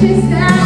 te.